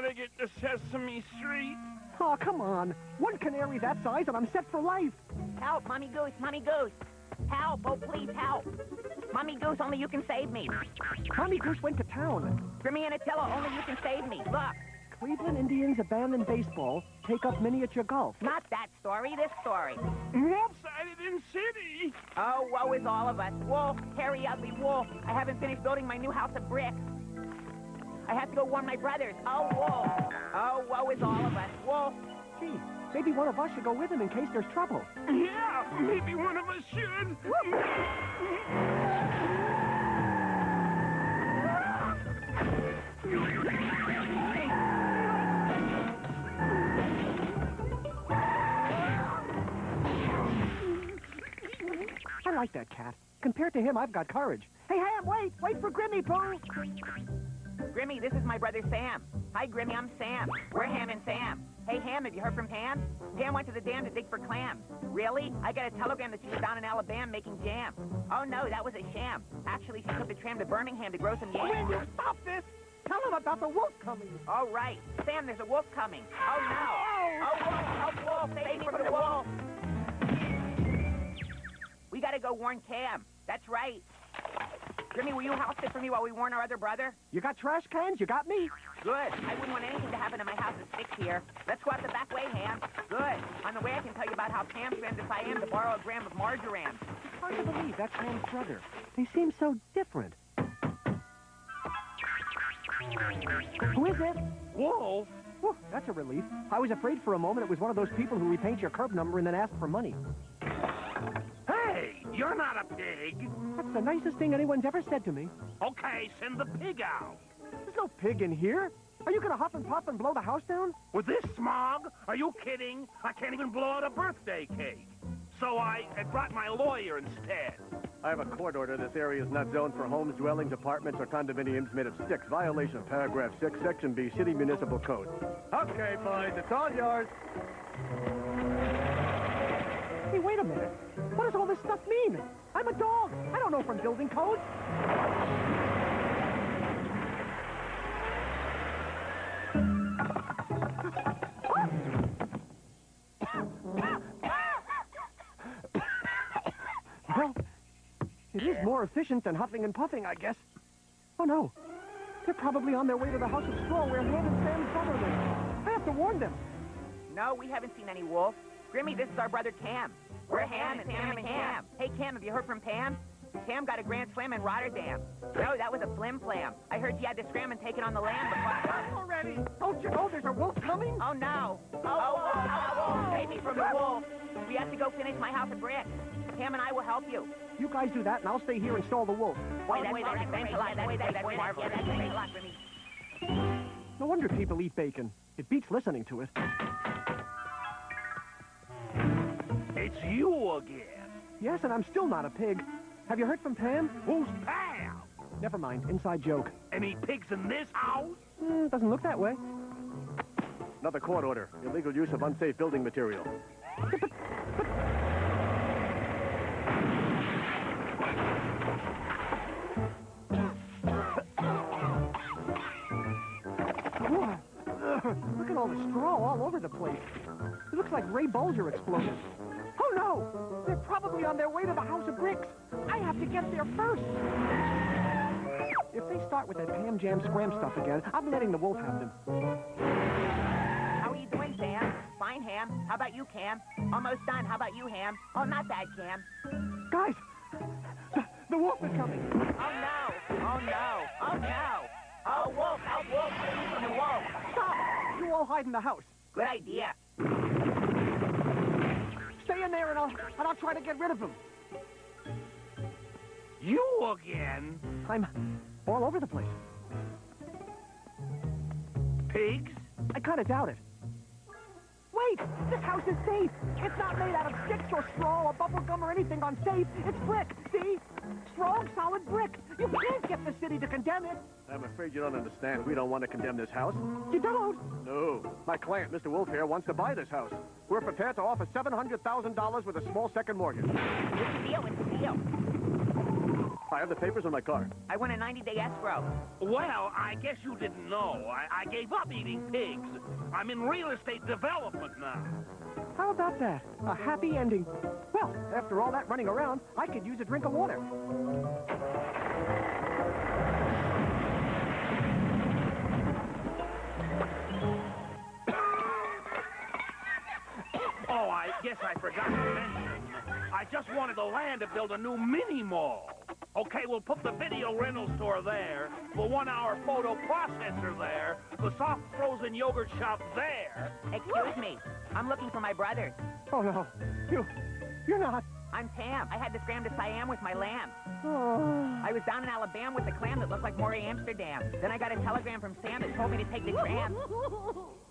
how to get to Sesame Street. Oh, come on. One canary that size and I'm set for life. Help, Mommy Goose, Mommy Goose. Help, oh please help. Mommy Goose, only you can save me. Mommy Goose went to town. Grimmy and Attila, only you can save me. Look, Cleveland Indians abandon baseball, take up miniature golf. not that story, this story. Wolf-sided in city. Oh, woe is all of us. Wolf, hairy, ugly wolf. I haven't finished building my new house of bricks. I have to go warn my brothers. Oh, wolf. Oh, woe is all of us. Wolf. Gee, maybe one of us should go with him in case there's trouble. Yeah, maybe one of us should. I like that cat. Compared to him, I've got courage. Hey, Ham, wait! Wait for Grimmy, Pooh! Grimmy, this is my brother Sam. Hi, Grimmy, I'm Sam. We're Ham and Sam. Hey, Ham, have you heard from Pam? Pam went to the dam to dig for clams. Really? I got a telegram that she was down in Alabama making jam. Oh, no, that was a sham. Actually, she took the tram to Birmingham to grow some Will yams. you stop this? Tell him about the wolf coming. All right. Sam, there's a wolf coming. Oh, no. Oh, wolf, oh, wolf, save me from the wolf. We gotta go warn Cam. That's right. Grimmy, will you house sit for me while we warn our other brother? You got trash cans? You got me? Good. I wouldn't want anything to happen to my house of six here. Let's go out the back way, Ham. Good. On the way, I can tell you about how Pam swam to Siam to borrow a gram of marjoram. It's hard to believe that's Ham's brother. They seem so different. Who is it? Wolf? Whew, that's a relief. I was afraid for a moment it was one of those people who repaint your curb number and then ask for money. Hey, you're not a pig. That's the nicest thing anyone's ever said to me. Okay, send the pig out. There's no pig in here. Are you gonna hop and pop and blow the house down? With this smog? Are you kidding? I can't even blow out a birthday cake. So I, I brought my lawyer instead. I have a court order. This area is not zoned for homes, dwellings, apartments, or condominiums made of sticks. Violation of paragraph 6, section B, City Municipal Code. Okay, fine. It's all yours. Hey, wait a minute. What does all this stuff mean? I'm a dog. I don't know from building code. Well, it is more efficient than huffing and puffing, I guess. Oh, no. They're probably on their way to the House of Straw where Ham and Sam's brother lives. I have to warn them. No, we haven't seen any wolf. Grimmy, this is our brother Cam. We're Ham and Sam and Cam. Hey, Cam, have you heard from Pam? Cam got a grand slam in Rotterdam. No, that was a flim flam. I heard she had to scram and take it on the land before... Already. Don't you know there's a wolf coming? Oh, no. Oh, oh, oh, oh, save me from the wolf. We have to go finish my house of bricks. Cam and I will help you. You guys do that, and I'll stay here and stall the wolf. Wait, thanks a lot. That's, wait, that's, that's. Yeah, that's thanks a lot, Grimmy. No wonder people eat bacon. It beats listening to it. It's you again. Yes, and I'm still not a pig. Have you heard from Pam? Who's Pam? Never mind. Inside joke. Any pigs in this house? Hmm, doesn't look that way. Another court order. Illegal use of unsafe building material. Look at all the straw all over the place. It looks like Ray Bolger exploded. Oh, no! They're probably on their way to the House of Bricks. I have to get there first. If they start with that Pam Jam Scram stuff again, I'm letting the wolf have them. How are you doing, Sam? Fine, Ham. How about you, Cam? Almost done. How about you, Ham? Oh, not bad, Cam. Guys, the, the wolf is coming. Oh, no. Oh, no. Oh, no. Oh, wolf. Oh, wolf. Save me from the wolf. Stop! You all hide in the house. Good idea. Stay in there, and I'll, and I'll try to get rid of them. You again? I'm all over the place. Pigs? I kind of doubt it. Wait! safe! This house is safe! It's not made out of sticks or straw or bubble gum or anything unsafe. It's brick, see? Strong, solid brick. You can't get the city to condemn it. I'm afraid you don't understand. We don't want to condemn this house. You don't? No. My client, Mr. Wolf here, wants to buy this house. We're prepared to offer $700,000 with a small second mortgage. What's the deal? What's the deal? I have the papers in my car. I want a 90-day escrow. Well, I guess you didn't know. I, I gave up eating pigs. I'm in real estate development now. How about that? A happy ending. Well, after all that running around, I could use a drink of water. Oh, I guess I forgot to mention. I just wanted the land to build a new mini mall. Okay, we'll put the video rental store there, the one-hour photo processor there, the soft frozen yogurt shop there. Excuse me. I'm looking for my brothers. Oh, no. You... You're not... I'm Sam. I had to scram to Siam with my lamb. Oh... I was down in Alabama with a clam that looked like Morey Amsterdam. Then I got a telegram from Sam that told me to take the tram.